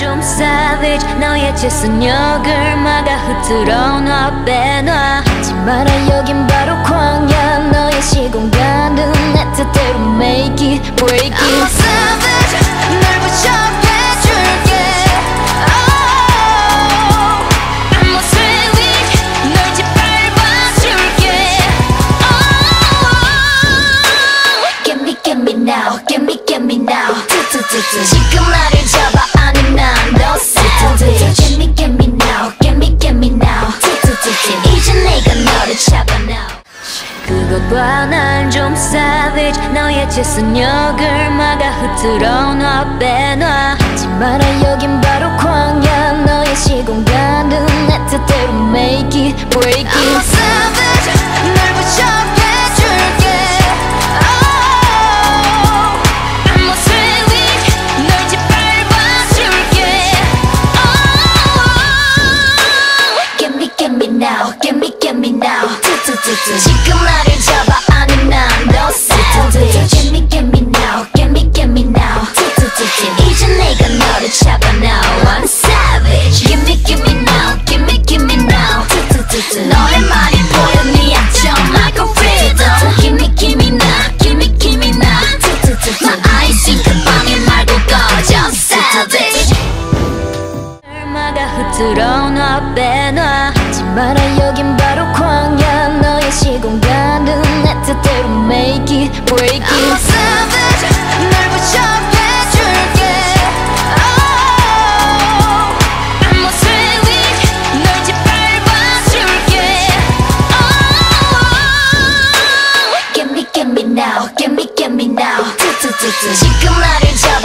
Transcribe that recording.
난좀 savage 너의 채선역을 막아 흐트러 놔 빼놔 하지 마라 여긴 바로 광야 너의 시공간은 내 뜻대로 make it break it I'm a savage 널 oh, oh, Get me get me now me me 지금 나를 잡아 그것 봐난좀 savage 너의 채선역을 막아 흐트러 놔 빼놔 하지 마라 여긴 바로 광야 너의 시공간은 내 뜻대로 make it break it I'm a savage 널 oh, oh, me now get me 지금 나를 잡아 아니 난너 savage Get me get me now get me get me now 이제 내가 너를 잡아 now I'm savage Give me give me now give me give me now 너의 말이 보여 네 약점 like a rhythm Give me give me now give me give me now 나 아이싱 그 방에 말고 꺼져 savage 막아 흐트러 놔 빼놔 하지 마라 여긴 breaking savage 널 부셔해줄게 oh, I'm a sandwich 널 짓밟아줄게 oh, Get me get me now. Get me get me now 지금 나를 잡